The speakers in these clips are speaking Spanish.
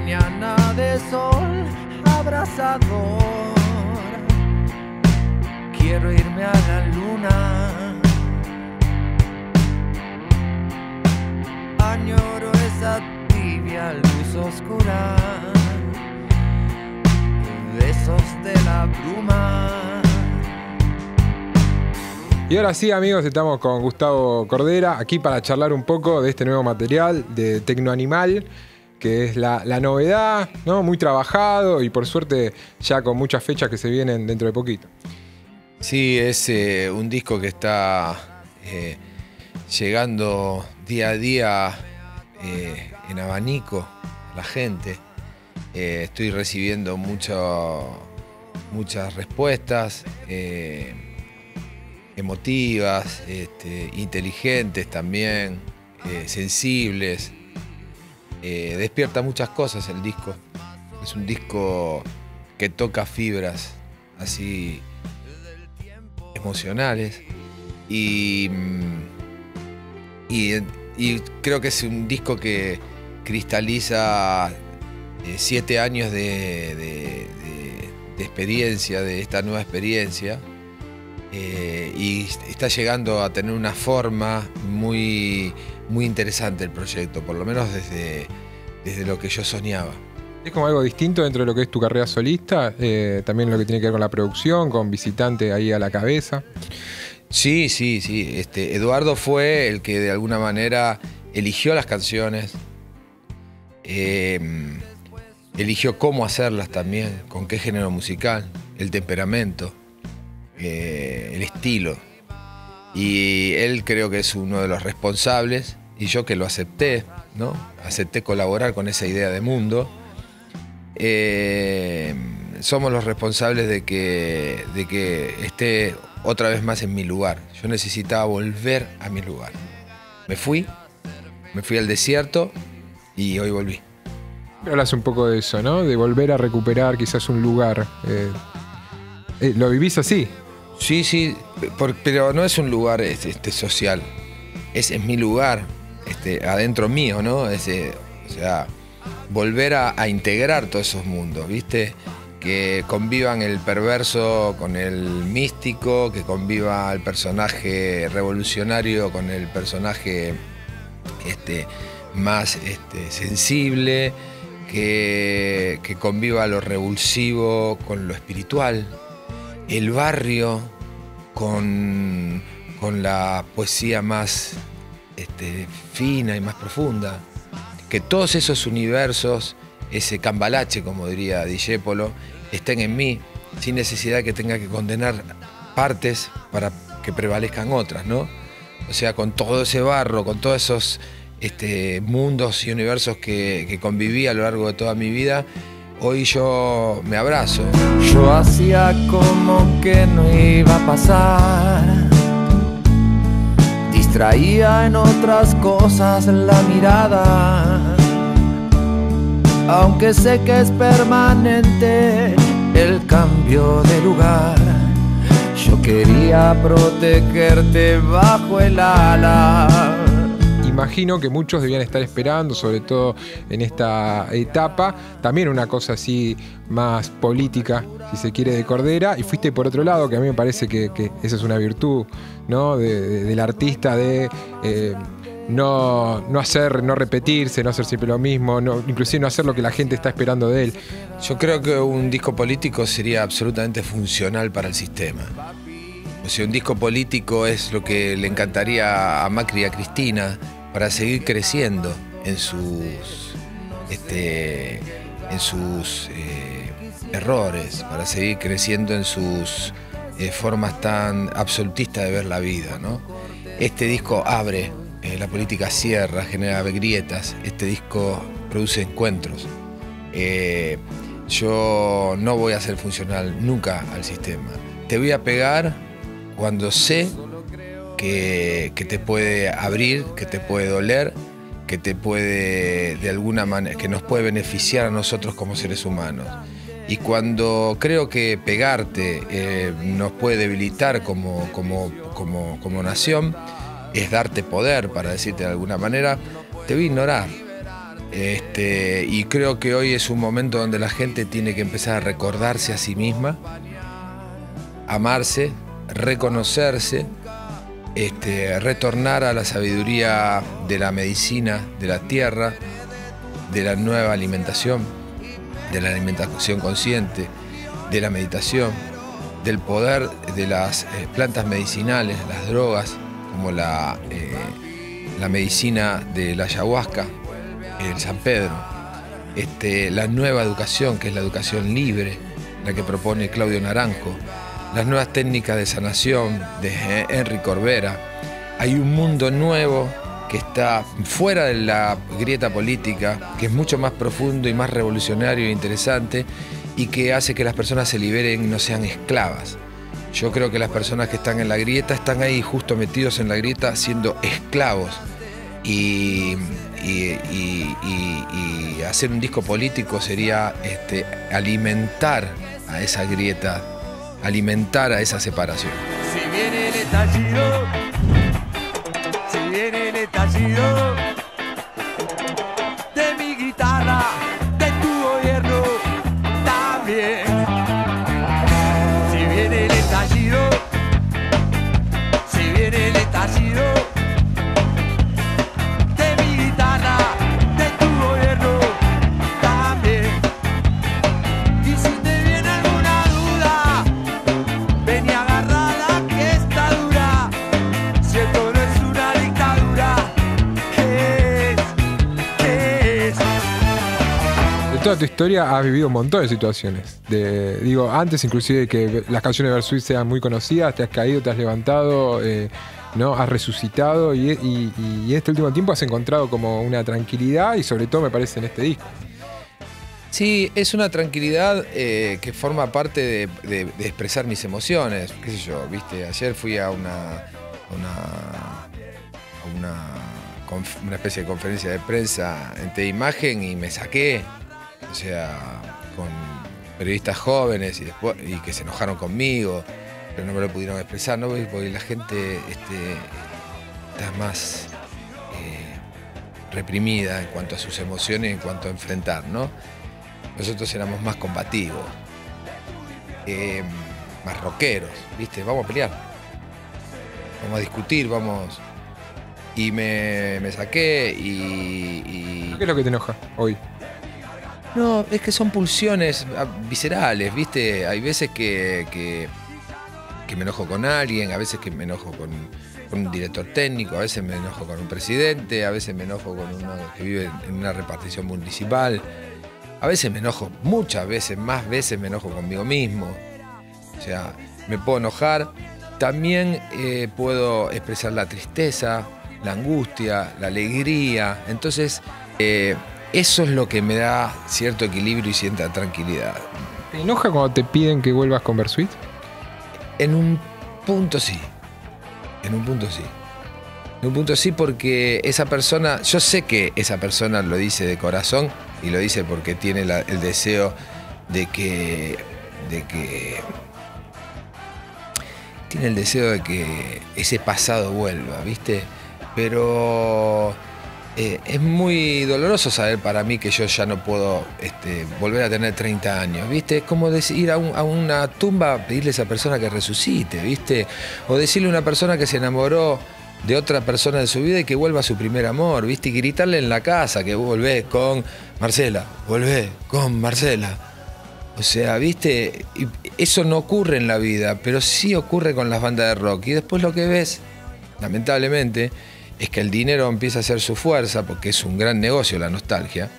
Mañana de sol abrazador. Quiero irme a la luna. Añoro esa tibia luz oscura. Besos de la bruma. Y ahora sí, amigos, estamos con Gustavo Cordera aquí para charlar un poco de este nuevo material de Tecnoanimal, que es la, la novedad, ¿no? Muy trabajado y por suerte ya con muchas fechas que se vienen dentro de poquito. Sí, es eh, un disco que está eh, llegando día a día eh, en abanico a la gente. Estoy recibiendo muchas respuestas emotivas, este, inteligentes también, sensibles. Eh, despierta muchas cosas el disco. Es un disco que toca fibras así emocionales y, mm, y, creo que es un disco que cristaliza eh, siete años de experiencia, de esta nueva experiencia eh, y está llegando a tener una forma muy, muy interesante el proyecto, por lo menos desde, desde lo que yo soñaba. Es como algo distinto dentro de lo que es tu carrera solista, eh, también lo que tiene que ver con la producción, con visitante ahí a la cabeza. Sí, sí, sí. Este, Eduardo fue el que de alguna manera eligió las canciones, eh, eligió cómo hacerlas también, con qué género musical, el temperamento, eh, el estilo. Y él creo que es uno de los responsables, y yo que lo acepté, ¿no? Acepté colaborar con esa idea de mundo. Eh, somos los responsables de que, de que esté otra vez más en mi lugar. Yo necesitaba volver a mi lugar. Me fui, me fui al desierto y hoy volví. Hablas un poco de eso, ¿no? De volver a recuperar quizás un lugar. eh, ¿Lo vivís así? Sí, sí, por- pero no es un lugar este, este, social. Es, es mi lugar, este, adentro mío, ¿no? Es, eh, o sea, volver a, a integrar todos esos mundos, ¿viste? Que convivan el perverso con el místico, que conviva el personaje revolucionario con el personaje este, más este, sensible, que, que conviva lo revulsivo con lo espiritual, el barrio con, con la poesía más este, fina y más profunda, que todos esos universos, ese cambalache, como diría Dijépolo, estén en mí, sin necesidad que tenga que condenar partes para que prevalezcan otras, ¿no? O sea, con todo ese barro, con todos esos este, mundos y universos que, que conviví a lo largo de toda mi vida, hoy yo me abrazo. Yo hacía como que no iba a pasar. Distraía en otras cosas la mirada. Aunque sé que es permanente el cambio de lugar. Yo quería protegerte bajo el ala. Imagino que muchos debían estar esperando, sobre todo en esta etapa, también una cosa así más política, si se quiere, de Cordera, y fuiste por otro lado, que a mí me parece que, esa es una virtud ¿no? de- de- del artista, de eh, no, no hacer, no repetirse, no hacer siempre lo mismo, no, inclusive no hacer lo que la gente está esperando de él. Yo creo que un disco político sería absolutamente funcional para el sistema. O sea, un disco político es lo que le encantaría a Macri y a Cristina para seguir creciendo en sus, este, en sus eh, errores, para seguir creciendo en sus eh, formas tan absolutistas de ver la vida. ¿no? Este disco abre, eh, la política cierra, genera grietas, este disco produce encuentros. Yo no voy a ser funcional nunca al sistema. Te voy a pegar cuando sé que, te puede abrir, que te puede doler, que te puede, de alguna manera, que nos puede beneficiar a nosotros como seres humanos. Y cuando creo que pegarte eh, nos puede debilitar como, como, como, como nación, es darte poder, para decirte de alguna manera, te voy a ignorar. Este, y creo que hoy es un momento donde la gente tiene que empezar a recordarse a sí misma, amarse, reconocerse, este, retornar a la sabiduría de la medicina, de la tierra, de la nueva alimentación, de la alimentación consciente, de la meditación, del poder de las eh, plantas medicinales, las drogas, como la, eh, la medicina de la ayahuasca, el San Pedro, este, la nueva educación, que es la educación libre, la que propone Claudio Naranjo, las nuevas técnicas de sanación de Henry Corbera. Hay un mundo nuevo que está fuera de la grieta política, que es mucho más profundo y más revolucionario e interesante y que hace que las personas se liberen no sean esclavas. Yo creo que las personas que están en la grieta están ahí justo metidos en la grieta siendo esclavos. Y, hacer un disco político sería este, alimentar a esa grieta, alimentar a esa separación. Tu historia has vivido un montón de situaciones. Digo, antes inclusive que las canciones de Versuit sean muy conocidas, te has caído, te has levantado, eh, ¿no? has resucitado y, y- este último tiempo has encontrado como una tranquilidad y sobre todo me parece en este disco. Sí, es una tranquilidad eh, que forma parte de, expresar mis emociones. ¿Qué sé yo? ¿Viste? Ayer fui a una, una, una especie de conferencia de prensa en T Imagen y me saqué. O sea, con periodistas jóvenes y, después, y que se enojaron conmigo, pero no me lo pudieron expresar, ¿no? Porque la gente este, está más eh, reprimida en cuanto a sus emociones, en cuanto a enfrentar, ¿no? Nosotros éramos más combativos, eh, más rockeros, ¿viste? Vamos a pelear, vamos a discutir, vamos. Y me, me saqué y- y, ¿Qué es lo que te enoja hoy? No, es que son pulsiones ah, viscerales, ¿viste? Hay veces que, que, me enojo con alguien, a veces que me enojo con, con un director técnico, a veces me enojo con un presidente, a veces me enojo con uno que vive en una repartición municipal, a veces me enojo, muchas veces, más veces me enojo conmigo mismo. O sea, me puedo enojar, también eh, puedo expresar la tristeza, la angustia, la alegría. Entonces, eh, eso es lo que me da cierto equilibrio y cierta tranquilidad. ¿Te enoja cuando te piden que vuelvas con Versuit? En un punto sí. En un punto sí. En un punto sí porque esa persona, yo sé que esa persona lo dice de corazón y lo dice porque tiene la- el deseo de que, de que, tiene el deseo de que ese pasado vuelva, ¿viste? Pero eh, es muy doloroso saber para mí que yo ya no puedo este, volver a tener 30 años, ¿viste? Es como ir a, un- a una tumba a pedirle a esa persona que resucite, ¿viste? O decirle a una persona que se enamoró de otra persona de su vida y que vuelva a su primer amor, ¿viste? Y gritarle en la casa que volvé con Marcela, volvé con Marcela. O sea, viste, eso no ocurre en la vida, pero sí ocurre con las bandas de rock. Y después lo que ves, lamentablemente, es que el dinero empieza a ser su fuerza, porque es un gran negocio la nostalgia,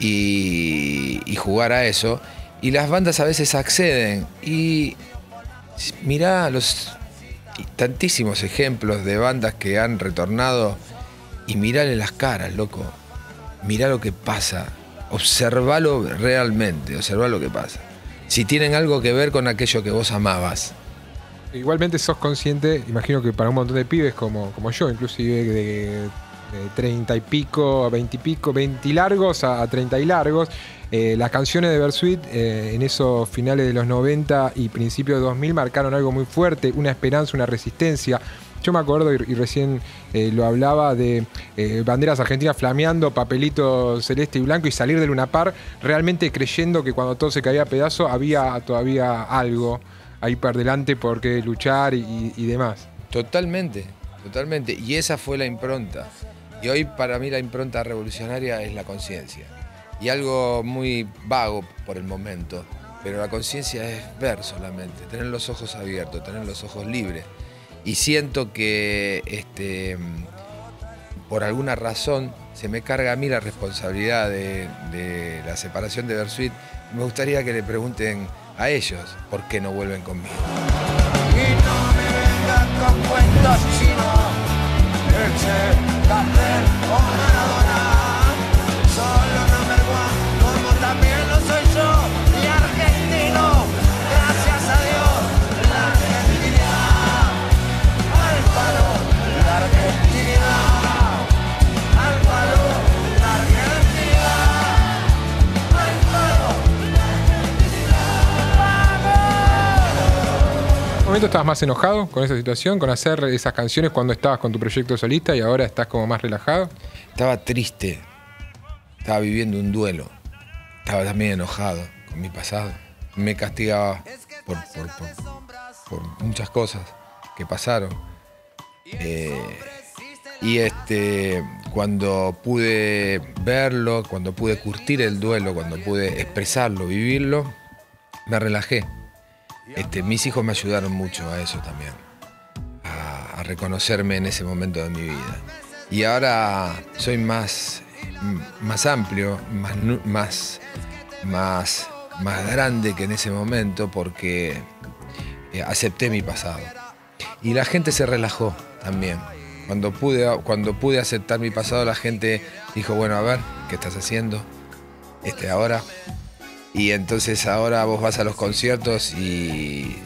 y, jugar a eso. Y las bandas a veces acceden. Y mirá los tantísimos ejemplos de bandas que han retornado y mirale las caras, loco. Mirá lo que pasa. Observalo realmente, observa lo que pasa. Si tienen algo que ver con aquello que vos amabas. Igualmente sos consciente, imagino que para un montón de pibes como, como yo, inclusive de, de 30 y pico a 20 y pico, 20 y largos a, a 30 y largos, eh, las canciones de Versuit eh, en esos finales de los 90 y principios de 2000 marcaron algo muy fuerte, una esperanza, una resistencia. Yo me acuerdo, y, recién eh, lo hablaba, de eh, banderas argentinas flameando, papelito celeste y blanco y salir del Luna Par realmente creyendo que cuando todo se caía a pedazo había todavía algo ahí por delante por qué luchar y, demás. Totalmente, totalmente. Y esa fue la impronta. Y hoy para mí la impronta revolucionaria es la conciencia. Y algo muy vago por el momento, pero la conciencia es ver solamente, tener los ojos abiertos, tener los ojos libres. Y siento que este, por alguna razón se me carga a mí la responsabilidad de, de la separación de Versuit. Me gustaría que le pregunten a ellos por qué no vuelven conmigo. Y no me momento estabas más enojado con esa situación, con hacer esas canciones cuando estabas con tu proyecto solista y ahora estás como más relajado? Estaba triste, estaba viviendo un duelo, estaba también enojado con mi pasado. Me castigaba por, muchas cosas que pasaron. Eh, y este, cuando pude verlo, cuando pude curtir el duelo, cuando pude expresarlo, vivirlo, me relajé. Este, mis hijos me ayudaron mucho a eso también, a, reconocerme en ese momento de mi vida. Y ahora soy más, m- más amplio, más, más, más, más grande que en ese momento porque eh, acepté mi pasado. Y la gente se relajó también. Cuando pude, cuando pude aceptar mi pasado, la gente dijo, bueno, a ver, ¿qué estás haciendo? Este, ahora. Y entonces ahora vos vas a los conciertos y,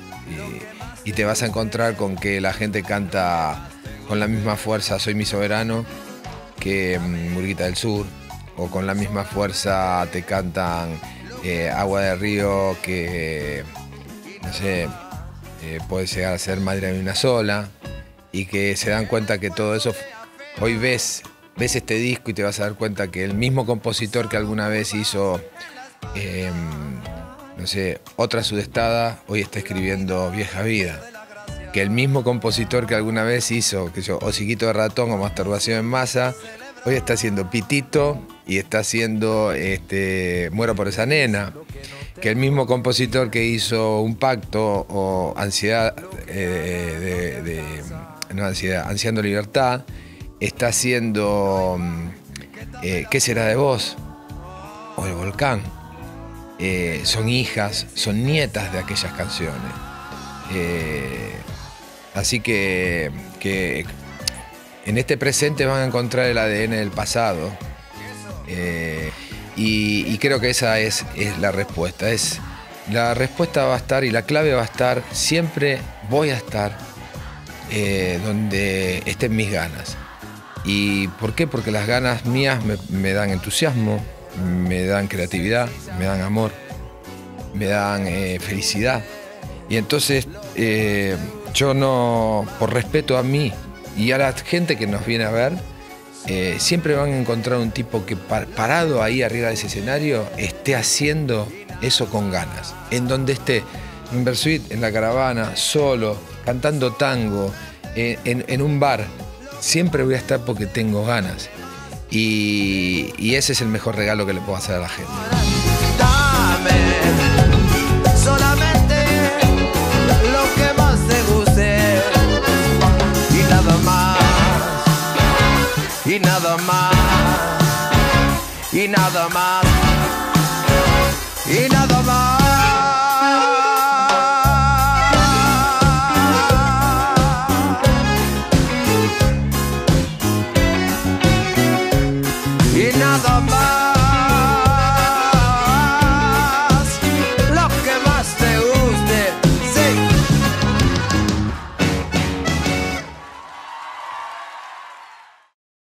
y- te vas a encontrar con que la gente canta con la misma fuerza Soy mi soberano que mm, Murguita del Sur, o con la misma fuerza te cantan eh, Agua de Río que, no sé, eh, puede llegar a ser Madre de una sola, y que se dan cuenta que todo eso, hoy ves, ves este disco y te vas a dar cuenta que el mismo compositor que alguna vez hizo eh, no sé, otra sudestada, hoy está escribiendo Vieja Vida. Que el mismo compositor que alguna vez hizo, que yo, de Ratón o Masturbación en Masa, hoy está haciendo Pitito y está haciendo este, Muero por esa nena. Que el mismo compositor que hizo Un Pacto o Ansiedad, eh, de- no Ansiedad, Ansiando Libertad, está haciendo mm, eh, ¿Qué será de vos? o El Volcán eh, son hijas, son nietas de aquellas canciones. Eh, así que, que en este presente van a encontrar el ADN del pasado. Eh, y, creo que esa es, la respuesta. Es, la respuesta va a estar y la clave va a estar, siempre voy a estar donde estén mis ganas. ¿Y por qué? Porque las ganas mías me dan entusiasmo, me dan creatividad, me dan amor, me dan eh, felicidad. Y entonces eh, yo no, por respeto a mí y a la gente que nos viene a ver, eh, siempre van a encontrar un tipo que par- parado ahí arriba de ese escenario esté haciendo eso con ganas. En donde esté, en Versuit, en la caravana, solo, cantando tango, en un bar, siempre voy a estar porque tengo ganas. Y, y ese es el mejor regalo que le puedo hacer a la gente. Dame solamente lo que más te guste y nada más, y nada más, y nada más, y nada más.